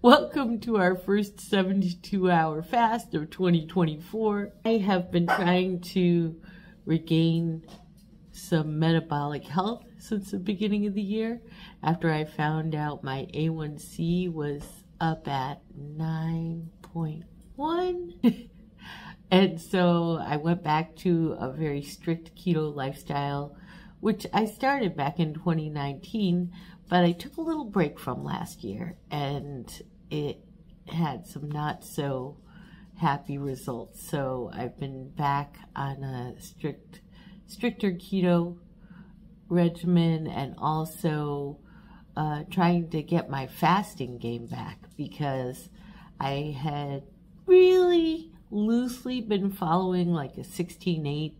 Welcome to our first 72 hour fast of 2024. I have been trying to regain some metabolic health since the beginning of the year after I found out my A1C was up at 9.1. and so I went back to a very strict keto lifestyle, which I started back in 2019 but I took a little break from last year and it had some not so happy results. So I've been back on a strict, stricter keto regimen and also uh, trying to get my fasting game back because I had really loosely been following like a 16-8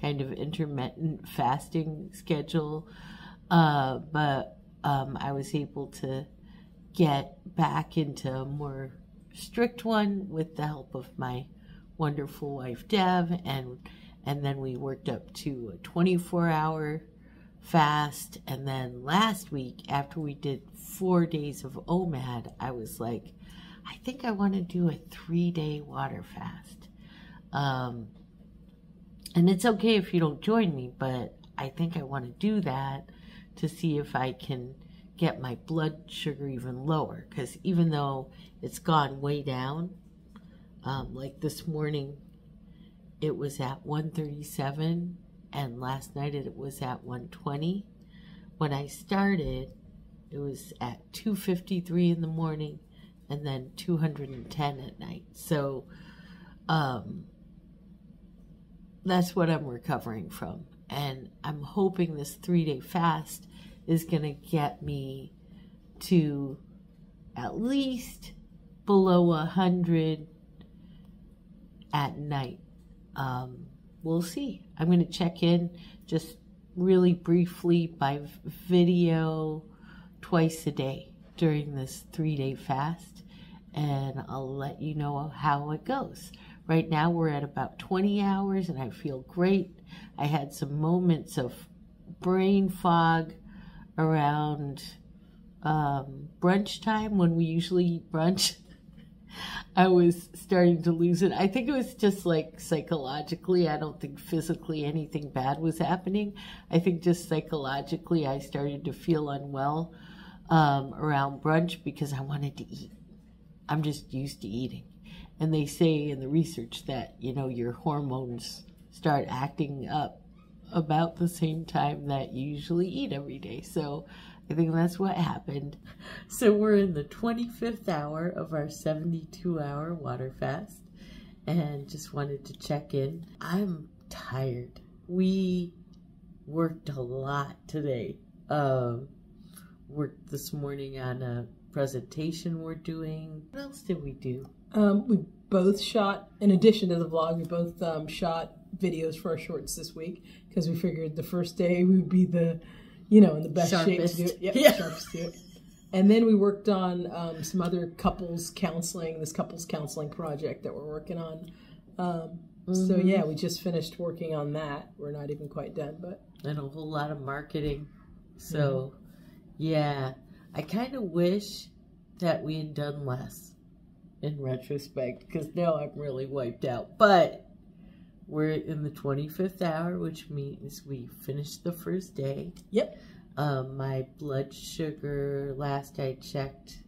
kind of intermittent fasting schedule. Uh, but um, I was able to get back into a more strict one with the help of my wonderful wife Dev, and and then we worked up to a 24 hour fast. And then last week, after we did four days of OMAD, I was like, I think I want to do a three day water fast. Um, and it's okay if you don't join me, but I think I want to do that to see if I can get my blood sugar even lower. Because even though it's gone way down, um, like this morning, it was at 137, and last night it was at 120. When I started, it was at 253 in the morning and then 210 at night. So um, that's what I'm recovering from. And I'm hoping this three day fast is going to get me to at least below 100 at night. Um, we'll see. I'm going to check in just really briefly by video twice a day during this three day fast, and I'll let you know how it goes. Right now, we're at about 20 hours, and I feel great. I had some moments of brain fog around um, brunch time when we usually eat brunch. I was starting to lose it. I think it was just like psychologically. I don't think physically anything bad was happening. I think just psychologically I started to feel unwell um, around brunch because I wanted to eat. I'm just used to eating. And they say in the research that, you know, your hormones start acting up about the same time that you usually eat every day. So I think that's what happened. So we're in the 25th hour of our 72 hour water fast and just wanted to check in. I'm tired. We worked a lot today. Um, worked this morning on a presentation we're doing. What else did we do? Um, we both shot, in addition to the vlog, we both um, shot videos for our shorts this week because we figured the first day we would be the, you know, in the best Sharpest. shape to do it. Yep, Yeah. sharpest to it. And then we worked on um, some other couples counseling, this couples counseling project that we're working on. Um, So Mm-hmm. yeah, we just finished working on that. We're not even quite done, but and a whole lot of marketing. So, yeah, I kind of wish that we had done less in retrospect because now I'm really wiped out. But we're in the 25th hour, which means we finished the first day. yep. Um, my blood sugar, last I checked,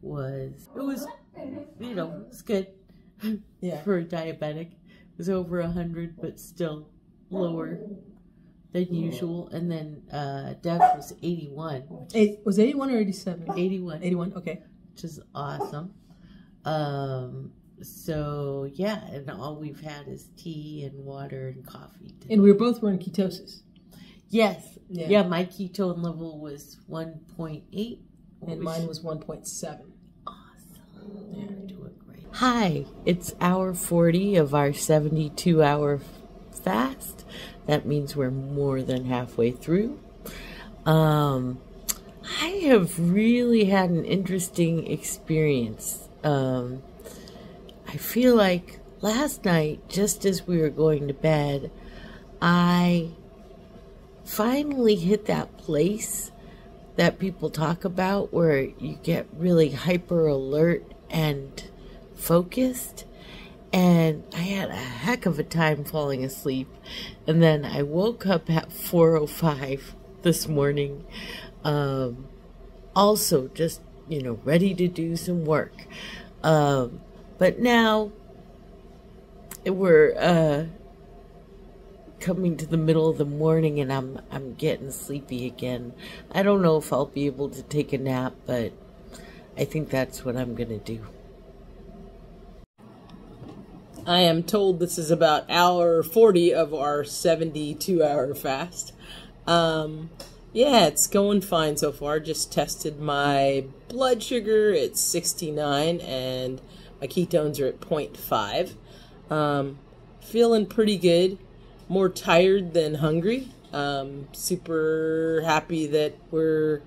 was it was you know it's good Yeah. for a diabetic. It was over a hundred, but still lower than usual. And then uh, Dev was 81, which is Eight, was 81 or 87? 81, 81, okay. which is awesome. Um, so yeah, and all we've had is tea and water and coffee. today. And we were both running ketosis. Yes, Yeah. yeah. my ketone level was 1.8, And mine was 1.7. Awesome. Yeah, doing great. Hi, it's hour 40 of our 72 hour fast. That means we're more than halfway through. Um, I have really had an interesting experience. Um, I feel like last night, just as we were going to bed, I finally hit that place that people talk about where you get really hyper alert and focused. And I had a heck of a time falling asleep. And then I woke up at 4.05 this morning. Um, also just, you know, ready to do some work. Um, but now we're uh, coming to the middle of the morning and I'm I'm getting sleepy again. I don't know if I'll be able to take a nap, but I think that's what I'm going to do. I am told this is about hour 40 of our 72 hour fast. Um, yeah, it's going fine so far. Just tested my blood sugar. It's 69 and my ketones are at 0.5. Um, feeling pretty good. More tired than hungry. Um, super happy that we're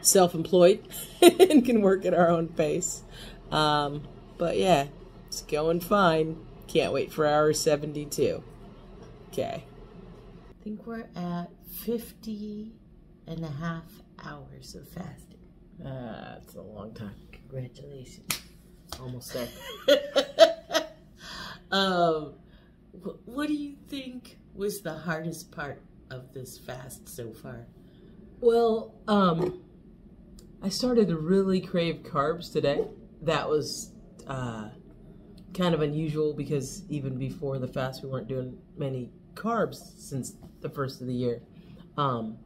self employed and can work at our own pace. Um, but yeah, it's going fine. Can't wait for hour 72. Okay. I think we're at 50 and a half hours of fasting. Uh, that's a long time. Congratulations. Almost there. um, what do you think was the hardest part of this fast so far? Well, um, I started to really crave carbs today. That was uh, kind of unusual because even before the fast, we weren't doing many carbs since the first of the year. Um,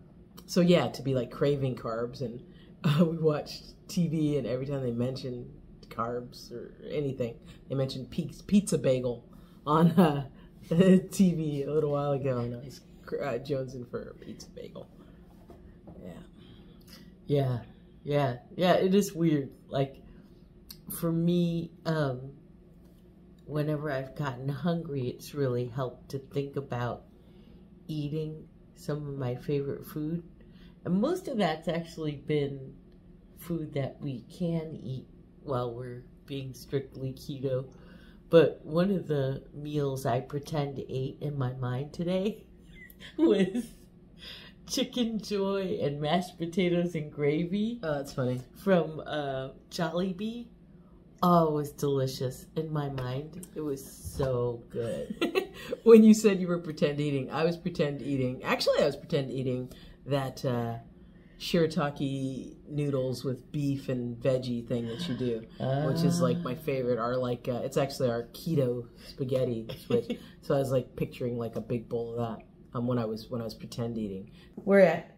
so yeah, to be like craving carbs, and uh, we watched TV, and every time they mentioned carbs or anything, they mentioned pizza, pizza bagel on uh, TV a little while ago, and I was uh, jonesing for a pizza bagel. Yeah. Yeah, yeah, yeah. It is weird. Like for me, um, whenever I've gotten hungry, it's really helped to think about eating some of my favorite food, and most of that's actually been food that we can eat while we're being strictly keto. But one of the meals I pretend ate in my mind today was Chickenjoy and mashed potatoes and gravy Oh, that's funny. from uh, Jollibee. Oh, it was delicious in my mind. It was so good. when you said you were pretend eating, I was pretend eating. Actually, I was pretend eating that uh, shirataki noodles with beef and veggie thing that you do, which is like my favorite. Our like, uh, it's actually our keto spaghetti. Which, so I was like picturing like a big bowl of that um, when I was when I was pretend eating. We're at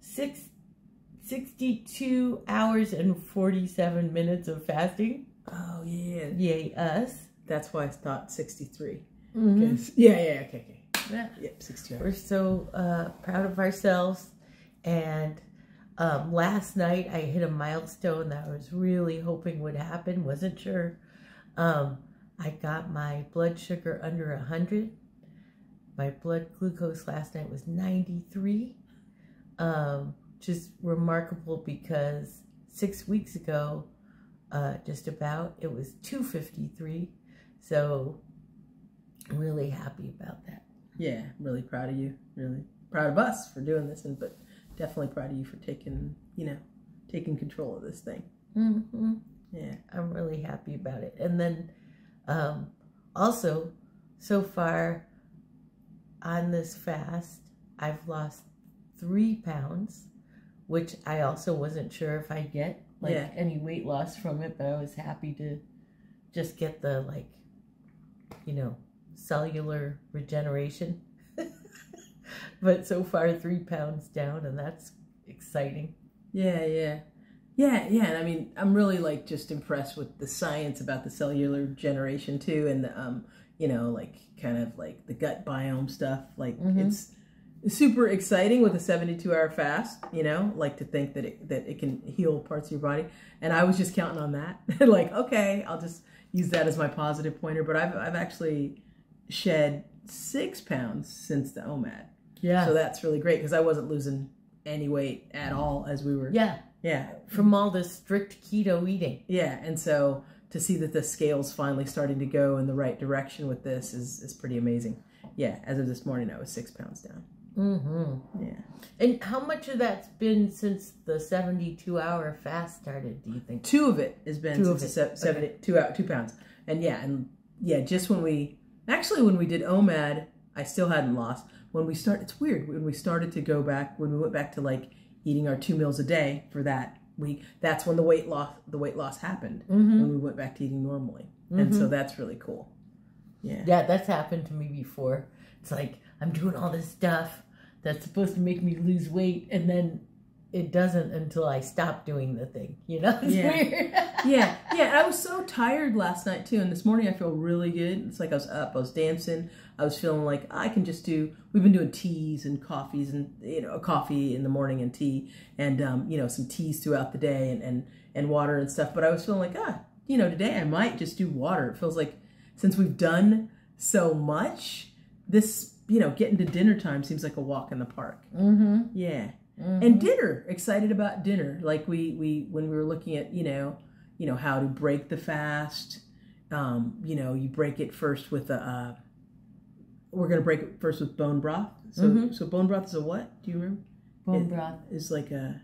six, 62 hours and 47 minutes of fasting. Oh yeah, Yay, us. that's why I thought sixty three. Mhm. Yeah, yeah, okay, okay. Yeah. Yep, sixty We're so uh, proud of ourselves. And um, last night I hit a milestone that I was really hoping would happen. Wasn't sure. Um, I got my blood sugar under 100. My blood glucose last night was 93. Um, just remarkable because six weeks ago, uh, just about, it was 253. So, really happy about that. Yeah, really proud of you. Really proud of us for doing this, and but definitely proud of you for taking, you know, taking control of this thing. hmm Yeah. I'm really happy about it. And then um, also, so far on this fast, I've lost three pounds, which I also wasn't sure if I'd get like Yeah. any weight loss from it, but I was happy to just get the like, you know, cellular regeneration. But so far, three pounds down, and that's exciting. Yeah, yeah. Yeah, yeah, and I mean, I'm really like just impressed with the science about the cellular generation too, and the, um, you know, like kind of like the gut biome stuff. Like Mhm. it's super exciting with a 72 hour fast. You know, like to think that it that it can heal parts of your body, and I was just counting on that. like, okay, I'll just use that as my positive pointer. But I've I've actually shed six pounds since the OMAD, Yeah. so that's really great because I wasn't losing any weight at all as we were. yeah. Yeah, From all the strict keto eating. yeah, and so to see that the scale's finally starting to go in the right direction with this is is pretty amazing. Yeah, as of this morning, I was six pounds down. Mm-hmm. Yeah. And how much of that's been since the 72 hour fast started, do you think? Two of it has been Two since the it. se- seventy two out two pounds, and yeah, and yeah, just when we actually when we did OMAD, I still hadn't lost. When we start, it's weird when we started to go back when we went back to like eating our two meals a day for that week. That's when the weight loss the weight loss happened Mm-hmm. when we went back to eating normally, and so that's really cool. Yeah. Yeah, that's happened to me before. It's like I'm doing all this stuff that's supposed to make me lose weight, and then it doesn't until I stop doing the thing. You know, it's Yeah. weird. yeah, yeah. I was so tired last night too, and this morning I feel really good. It's like I was up, I was dancing. I was feeling like I can just do. We've been doing teas and coffees, and you know, a coffee in the morning and tea, and um, you know, some teas throughout the day, and and and water and stuff. But I was feeling like ah, you know, today I might just do water. It feels like since we've done so much, this you know, getting to dinner time seems like a walk in the park. mm-hmm. Yeah. And dinner, excited about dinner. Like we we when we were looking at, you know, you know how to break the fast. Um, you know, you break it first with a uh we're going to break it first with bone broth. So Mhm. so bone broth is a what? Do you remember? Bone It- broth. Is like a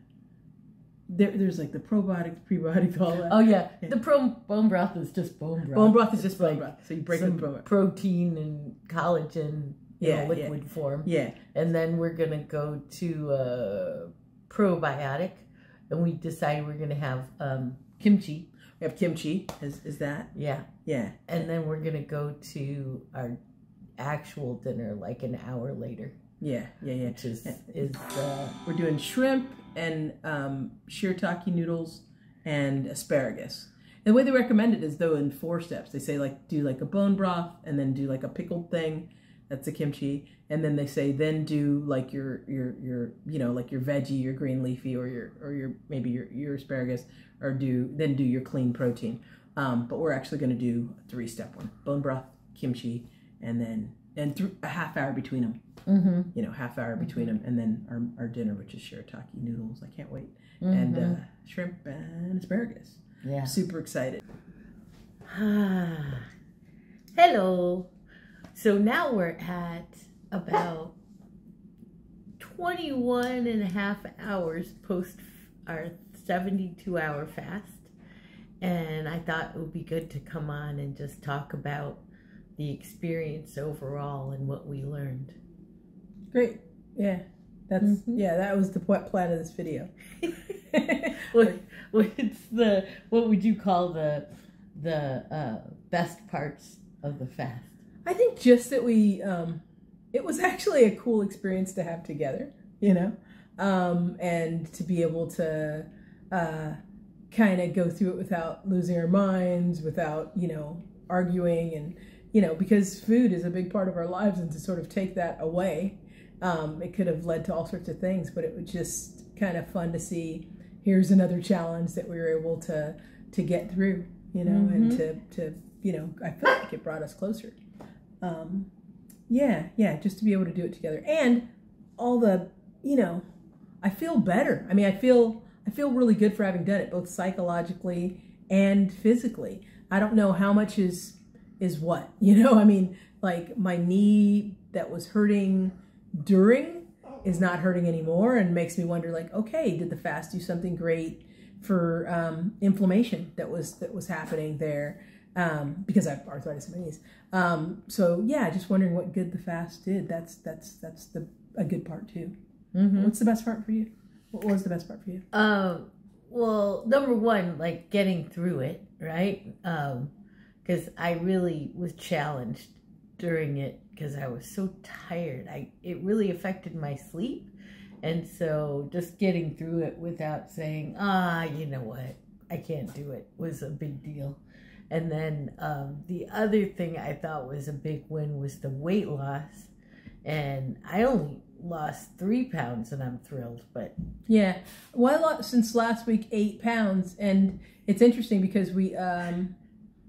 there, there's like the probiotics, prebiotics, all that. Oh yeah, the pro- bone broth is just bone broth. bone broth is just It's bone like broth. So you break it bone protein and collagen in Yeah, a liquid form. Yeah. and then we're gonna go to uh, probiotic, and we decide we're gonna have um, kimchi. We have kimchi. Is is that? Yeah, Yeah. and then we're gonna go to our actual dinner like an hour later, Yeah. Yeah. Yeah. which is is uh, We're doing shrimp and um, shirataki noodles and asparagus. And the way they recommend it is though in four steps. They say like do like a bone broth and then do like a pickled thing. That's the kimchi. And then they say then do like your your your you know like your veggie, your green leafy, or your or your maybe your your asparagus, or do then do your clean protein. Um, but we're actually going to do a three step one: bone broth, kimchi, and then and th- a half hour between them mm-hmm, you know, half hour between them, and then our, our dinner, which is shirataki noodles. I can't wait, mm-hmm. and uh, shrimp and asparagus. yeah. Super excited. Ah, hello. So now we're at about 21 and a half hours post our 72 hour fast. And I thought it would be good to come on and just talk about the experience overall and what we learned. Great. Yeah, that's Mhm. yeah. That was the plan of this video. what, what's the what would you call the the uh, best parts of the fast? I think just that we, um, it was actually a cool experience to have together, you know, um, and to be able to uh, kind of go through it without losing our minds, without, you know, arguing and, you know, because food is a big part of our lives and to sort of take that away, um, it could have led to all sorts of things, but it was just kind of fun to see here's another challenge that we were able to, to get through, you know, and to, to, you know, I feel like it brought us closer um, yeah, yeah, just to be able to do it together, and all the, you know, I feel better. I mean, I feel I feel really good for having done it, both psychologically and physically. I don't know how much is is what, you know. I mean, like my knee that was hurting during is not hurting anymore, and makes me wonder, like, okay, did the fast do something great for um, inflammation that was that was happening there? Um, because I have arthritis in my knees. Um, so yeah, just wondering what good the fast did. That's that's that's the a good part too. Mm-hmm. What's the best part for you? What was the best part for you? Um, well, number one, like getting through it, right? Um, because I really was challenged during it because I was so tired. I it really affected my sleep, and so just getting through it without saying, ah, you know what, I can't do it was a big deal. And then um, the other thing I thought was a big win was the weight loss, and I only lost three pounds, and I'm thrilled. But Yeah, well, I lost since last week eight pounds, and it's interesting because we, um,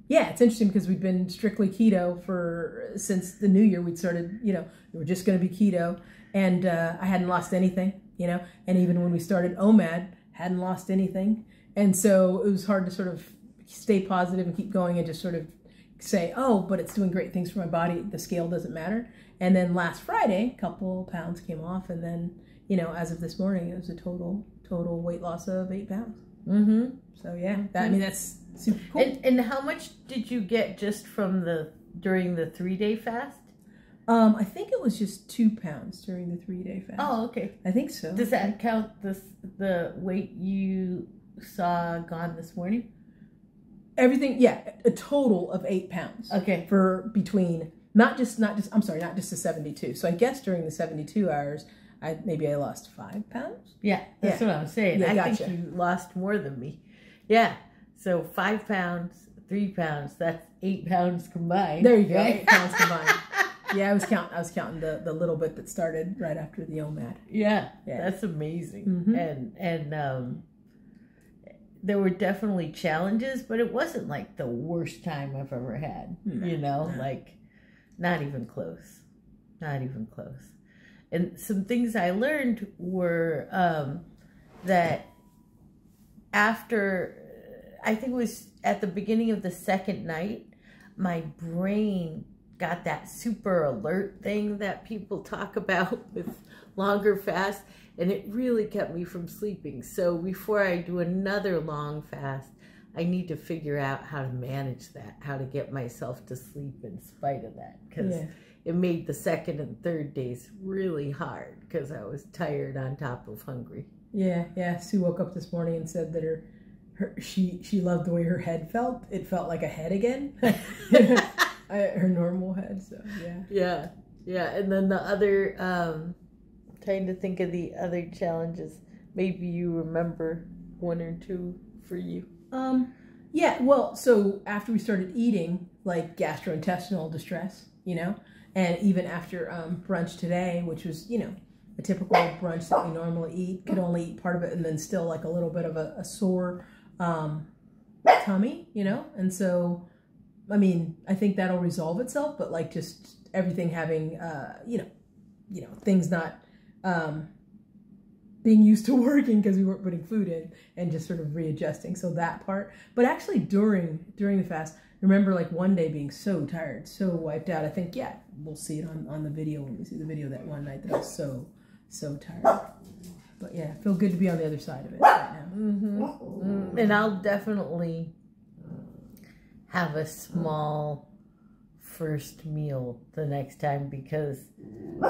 yeah, it's interesting because we've been strictly keto for since the new year. We'd started, you know, we were just going to be keto, and uh, I hadn't lost anything, you know, and even when we started OMAD, hadn't lost anything, and so it was hard to sort of stay positive and keep going and just sort of, say, oh, but it's doing great things for my body. The scale doesn't matter. And then last Friday, a couple pounds came off, and then you know, as of this morning, it was a total total weight loss of eight pounds. Mm-hmm. So yeah, that, I mean that's super cool. And and how much did you get just from the during the three day fast? um, I think it was just two pounds during the three day fast. Oh, okay. I think so. Does that count the the weight you saw gone this morning? Everything, yeah, a total of eight pounds. Okay. for between not just not just I'm sorry, not just the 72. So I guess during the 72 hours, I maybe I lost five pounds. Yeah, that's what I'm saying. Yeah, I gotcha. think you lost more than me. Yeah. So five pounds, three pounds, that's eight pounds combined. There you go, right? eight pounds combined. Yeah, I was counting. I was counting the the little bit that started right after the OMAD. Yeah, Yeah. that's amazing. Mhm. And and um there were definitely challenges, but it wasn't like the worst time I've ever had. you know, no. like not even close. Not even close. And some things I learned were um that after I think it was at the beginning of the second night, my brain got that super alert thing that people talk about with longer fast and it really kept me from sleeping. So before I do another long fast, I need to figure out how to manage that, how to get myself to sleep in spite of that because Yeah. it made the second and third days really hard because I was tired on top of hungry. Yeah, yeah. Sue woke up this morning and said that her, her she she loved the way her head felt. It felt like a head again, I, her normal head. So yeah. Yeah, yeah. And then the other, um, trying to think of the other challenges. Maybe you remember one or two for you. Um, yeah, well, so after we started eating, like gastrointestinal distress, you know, and even after um, brunch today, which was, you know, a typical brunch that we normally eat, could only eat part of it and then still like a little bit of a, a sore um, tummy, you know, and so, I mean, I think that'll resolve itself, but like just everything having, uh, you know, you know, things not um, being used to working because we weren't putting food in and just sort of readjusting. So that part, but actually during during the fast, remember like one day being so tired, so wiped out. I think yeah, we'll see it on on the video when we see the video that one night that I was so so tired. But yeah, feel good to be on the other side of it right now. Mm-hmm. And I'll definitely have a small first meal the next time because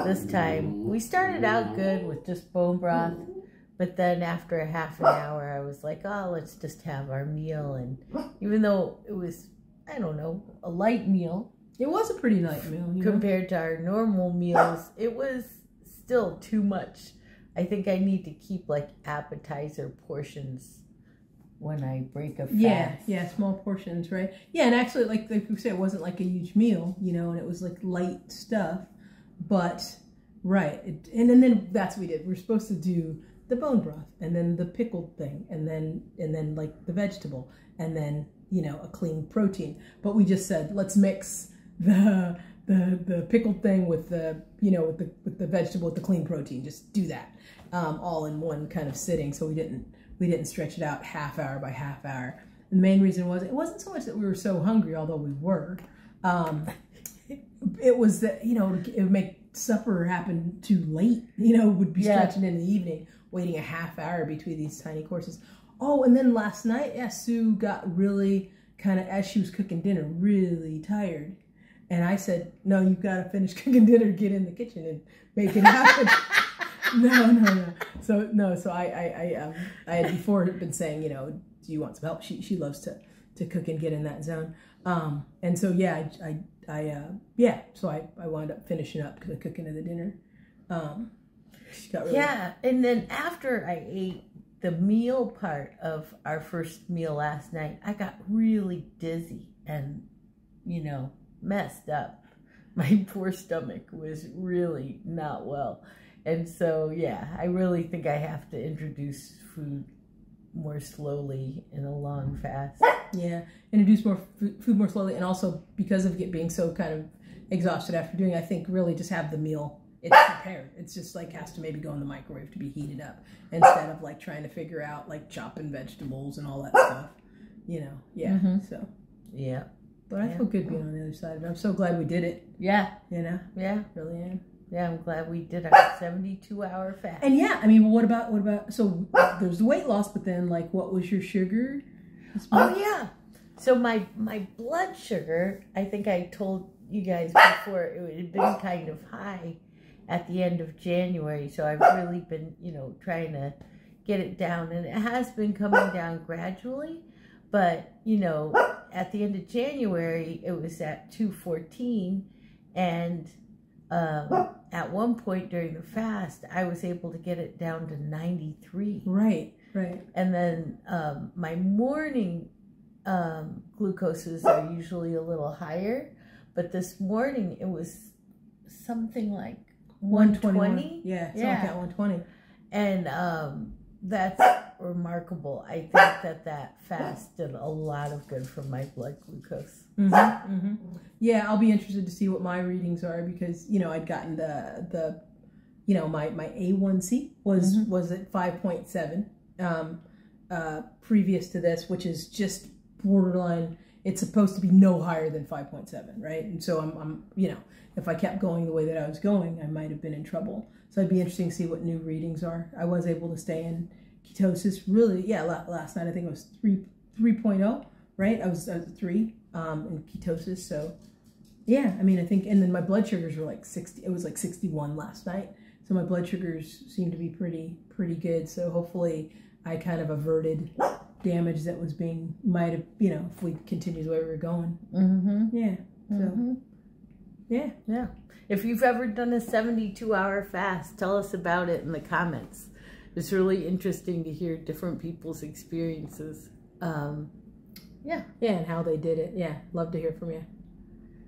this time we started out good with just bone broth. But then after a half an hour, I was like, oh, let's just have our meal. And even though it was, I don't know, a light meal, It was a pretty light meal, you know? compared to our normal meals, it was still too much. I think I need to keep like appetizer portions when I break a fast. Yeah, yeah, small portions, right? Yeah, and actually, like like we said, it wasn't like a huge meal, you know, and it was like light stuff, but right, it, and, and then that's what we did. We are supposed to do the bone broth, and then the pickled thing, and then and then like the vegetable, and then you know a clean protein. But we just said let's mix the the the pickled thing with the you know with the with the vegetable with the clean protein. Just do that um, all in one kind of sitting. So we didn't we didn't stretch it out half hour by half hour. And the main reason was it wasn't so much that we were so hungry, although we were. Um, it was that you know it would make supper happen too late. You know, would be Yeah. stretching in the evening, waiting a half hour between these tiny courses. Oh, and then last night, yeah, Sue got really kind of as she was cooking dinner, really tired. And I said, "No, you've got to finish cooking dinner. Get in the kitchen and make it happen." no, no, no. So no, so I, I, I, um, I had before been saying, you know, do you want some help? She, she loves to, to cook and get in that zone. Um, and so yeah, I, I, I uh, yeah. So I, I wound up finishing up the cooking of the dinner. Um, really, Yeah, and then after I ate the meal part of our first meal last night, I got really dizzy and, you know, messed up. My poor stomach was really not well. And so, yeah, I really think I have to introduce food more slowly in a long fast. yeah. Introduce more food, food more slowly, and also because of it being so kind of exhausted after doing, I think really just have the meal. It's prepared. It's just like has to maybe go in the microwave to be heated up instead of like trying to figure out like chopping vegetables and all that stuff. You know, yeah. Mhm. So Yeah. But I Yeah. feel good being on the other side of it. I'm so glad we did it. Yeah, You know, yeah, really am. Yeah. I'm glad we did our 72 hour fast. And yeah, I mean, what about what about? So there's the weight loss, but then like, what was your sugar? Oh yeah. So my my blood sugar, I think I told you guys before, it had been kind of high at the end of January. So I've really been, you know, trying to get it down, and it has been coming down gradually. But you know, at the end of January, it was at two fourteen, and um, at one point during the fast, I was able to get it down to ninety three Right, right. and then um, my morning um, glucoses are usually a little higher, but this morning it was something like 120, Yeah, Yeah. like at 120. and um, that's remarkable. I think that that fast did a lot of good for my blood glucose. Mm-hmm, hmm Yeah, I'll be interested to see what my readings are because you know I'd gotten the the you know my my A1C was Mhm. was at 5.7 um, uh, previous to this, which is just borderline. It's supposed to be no higher than 5.7, right? And so I'm, I'm you know if I kept going the way that I was going, I might have been in trouble. So it'd be interesting to see what new readings are. I was able to stay in ketosis really, yeah. Last night I think it was three 3.0, right? I was, I was at three um, in ketosis. So, yeah, I mean, I think, and then my blood sugars were like 60, it was like 61 last night. So my blood sugars seem to be pretty, pretty good. So hopefully I kind of averted damage that was being, might have, you know, if we continue the way we were going. Mm-hmm. Yeah. So, Mm-hmm. yeah. Yeah. If you've ever done a 72 hour fast, tell us about it in the comments. It's really interesting to hear different people's experiences. Um, Yeah. And how they did it. Yeah. Love to hear from you.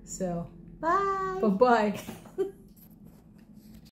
So, bye. bye bye.